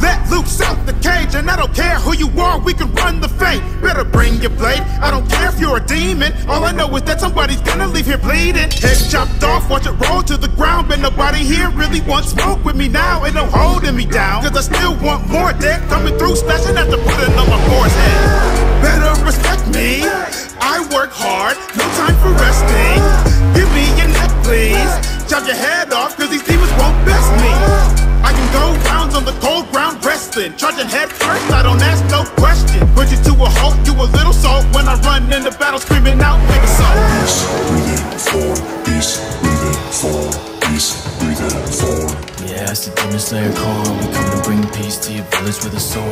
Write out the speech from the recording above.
let luke's out the cage and I don't care who you are, we can run the fate. Better bring your blade, I don't care if you're a demon. All I know is that somebody's gonna leave here bleeding. Head chopped off, watch it roll to the ground. But nobody here really wants smoke with me now, and no holding me down. Cause I still want more dick. Work hard, no time for resting. Give me your neck, please. Chop your head off, cause these demons won't best me. I can go rounds on the cold ground wrestling. Charging head first, I don't ask no question. Put you to a halt, you a little salt. When I run into battle, screaming out, make a song. Peace, breathing forward. Peace, breathing forward. Peace, breathing forward. Yeah, it's the Demon Slayer call. We come to bring peace to your village with a sword.